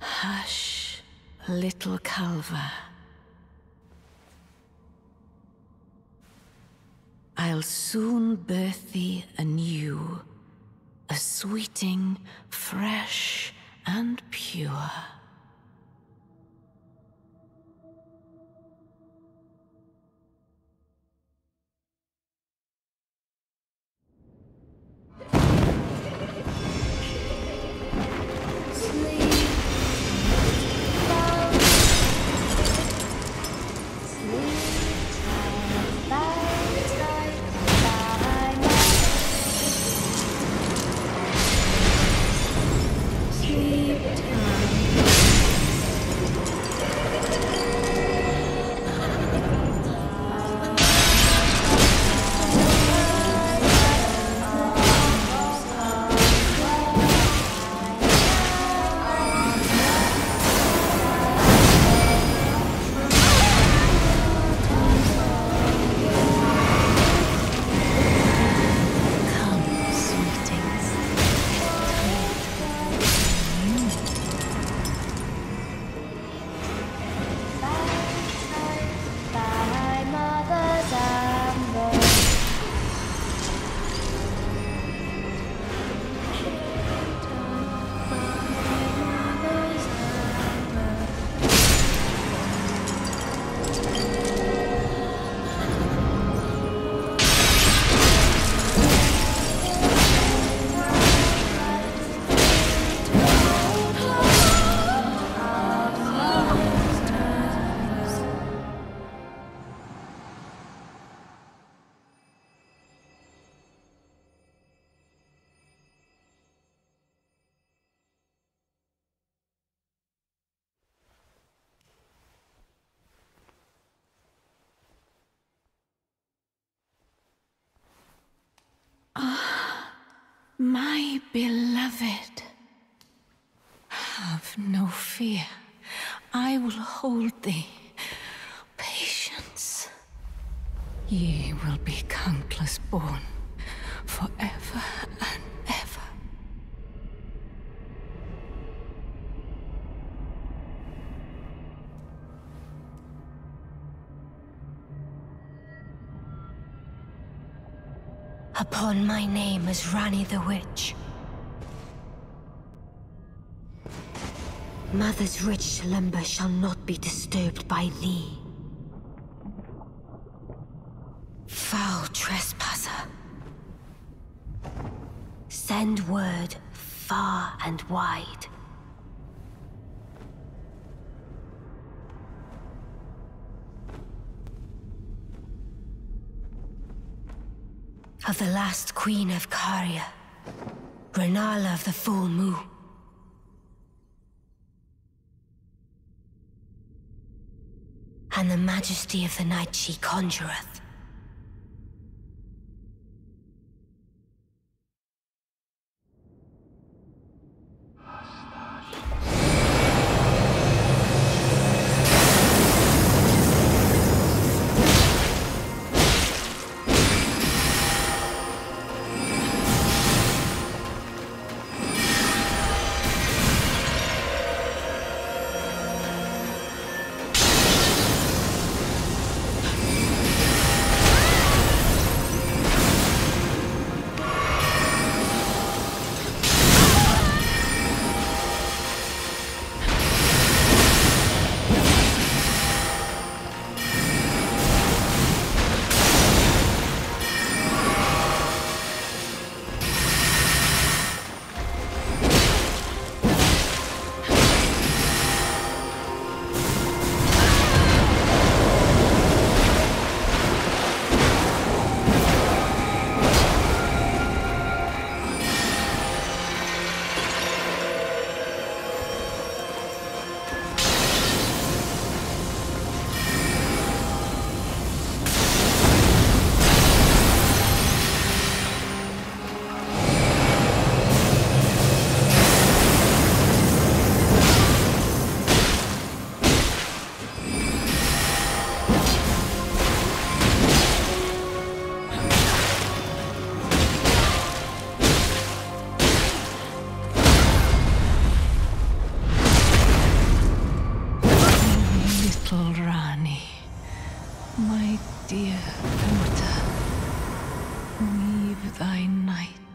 Hush, little Calva. I'll soon birth thee anew, a sweeting, fresh and pure. My beloved, have no fear. I will hold thee. Patience. Ye will be countless born forever Upon my name as Ranni the Witch. Mother's rich slumber shall not be disturbed by thee. Foul trespasser. Send word far and wide. Of the last queen of Caria, Rennala of the full moon. And the majesty of the night she conjureth. little Ranni, my dear daughter, leave thy night.